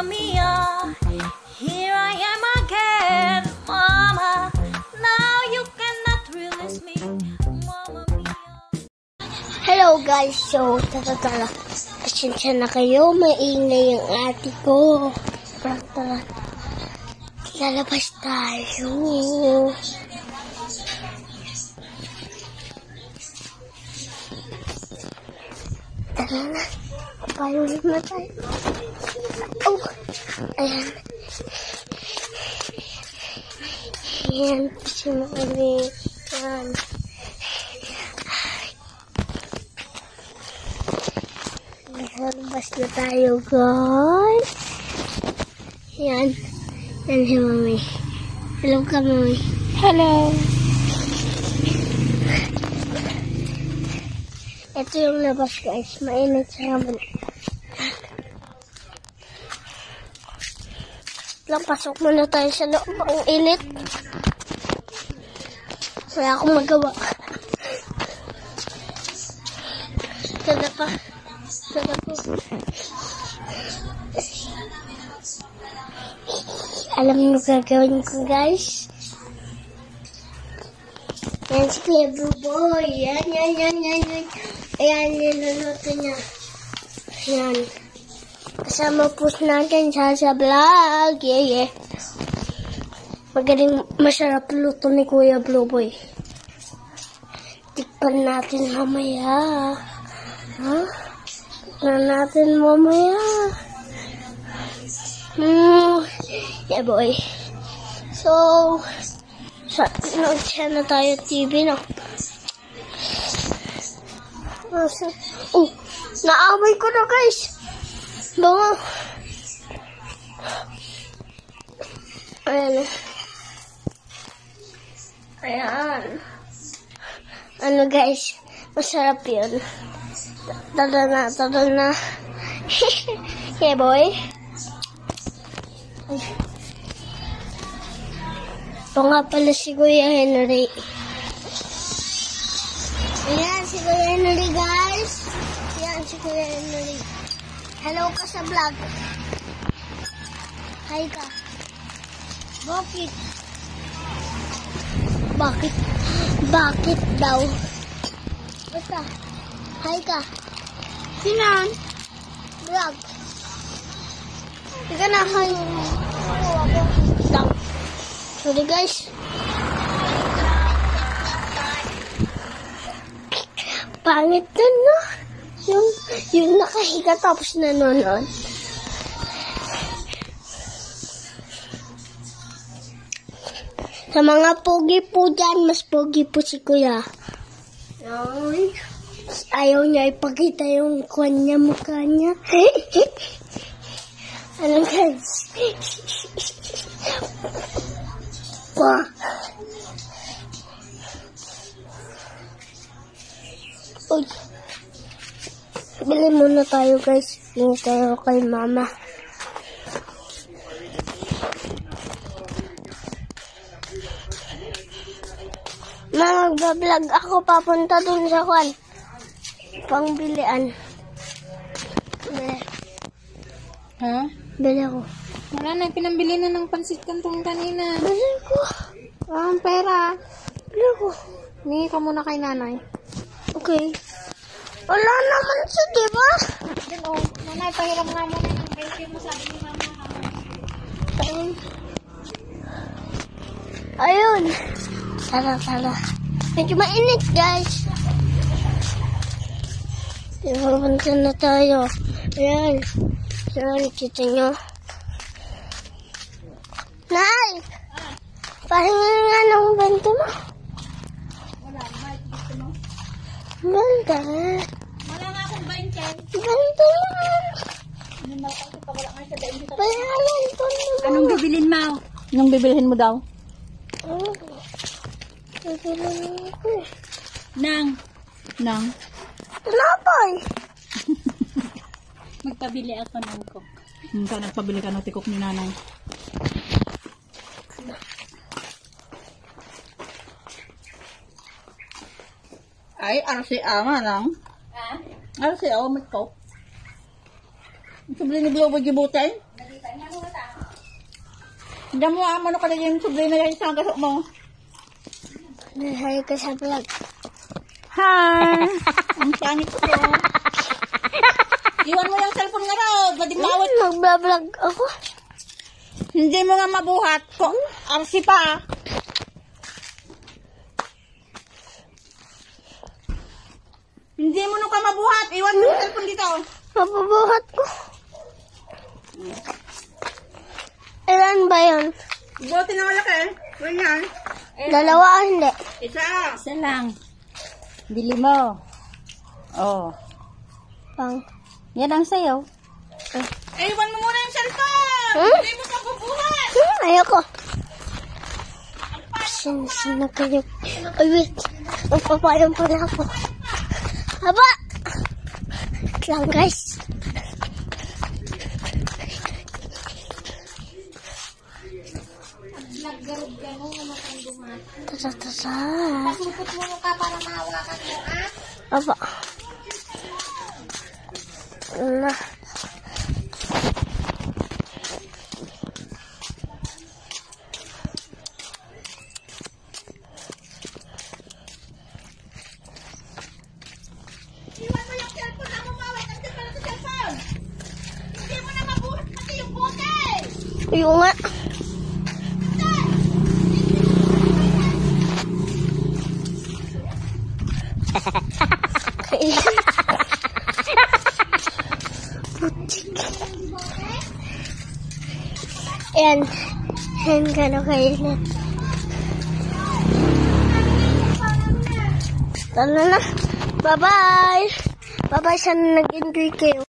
Mia, here I am again, Mama. Now you cannot release me, Mamma mia. Hello guys, so tara. Pasensya na kayo, maingay yung ate ko. Tara tara. Lalabas tayo. Tara na. Payulit na tayo. Oh, ayan. Ayan, si Mami. Ayan. Nalabas na tayo, guys. Yan. Yan si Mami. Hello ka, Mami. Hello. Ito yung labas, guys. Mainit sa naman. Lang, pasok muna tayo sa loob. Ang init. Wala akong magawa. Tara pa. Tara po. Alam niyo gagawin ko, guys? Yan si Clever Boy. Yan, yan, yan, yan, yan. Ayan, niluluto niya. Yan. Kasama po natin siya sa vlog. Yeah, yeah. Magaling masarap luto ni Kuya Blue Boy. Tikpan natin mamaya. Ha? Tikpan natin mamaya. Hmm. Yeah, boy. So, sa nag na tayo TV? Nasa, oh, naamoy ko na, guys. Bango. Ayan. Ayan. Ano, guys? Masarap yun. Tara na, tara na. yeah, boy. Ito nga pala si Kuya Henry. Ayan, si Kuya Henry, guys. Ayan, si Kuya Henry. Hello ka sa vlog. Hi ka. Bakit? Bakit? Bakit daw? Basta. Hi ka. Sinan? Vlog. Ika na, hi. Down. Sorry guys. Pangit na no? Yung, yung nakahiga tapos nanonood. Sa mga pogi po dyan, mas pogi po si kuya. Ay, ayaw niya ipakita yung kanya mukha niya. ano guys? Wah. Muna tayo guys. Hindi tayo kay mama. Ma, magbablog ako papunta dun sa kwan. Pangbilian. Bili. Ha? Bili ako. Wala na, pinambili na ng pansit kantong kanina. Bili ko. Ang pera. Bili ko. Hingi ka muna kay nanay. Okay. Wala naman siya, di ba? Then, oh, nanay, pahiram nga muna ng 20 mo sabi ni mama. Ayun. Ayun. Tara, tara. Medyo mainit, guys. Pupunta na tayo. Ayan. Ayan, kita nyo. Nay! Pahinga nga ng bento mo. Ganda. Wala nga akong 20. Ganda yan. Bayaran ko na. Anong bibilin mo? Anong bibilhin mo daw? Nang. Nang. Tinapay. Magpabili ako ng cook. Hmm, ka nagpabili ka ng tikok ni nanay. Ay, RCA nga lang. Ha? RCA, may coke. Subli ni Globo gibutin. Diyan mo ang ano ka na yung subli na yung isang kasok mo. Nahay ka sa vlog. Hi! ang sangit ko. Iwan mo yung cellphone nga raw. Bading mawat. Magbablog ako. Hindi mo nga mabuhat. Ko, arsi pa. Hindi mo nung ka mabuhat. Iwan mo yung cellphone dito. Mabubuhat ko. Ilan ba yun? Buti na malaki. Ganyan. Dalawa o hindi? Isa. Isa lang. Bili mo. Oh. Pang. Yan ang sayo. Eh, iwan mo muna yung cellphone. Hmm? Hindi mo mabubuhat. Hmm, ayoko. Pasensya na kayo. Ay, wait. Magpapayong pa na ako. Wait lang, guys. Tasa, tasa. Pasupot mo ka para mahawakan mo, ah. Apa? Na. Yung nga. Yan. Yan gano'n kainit. Tala na. Bye-bye. Bye-bye. Sana nag-enjoy kayo.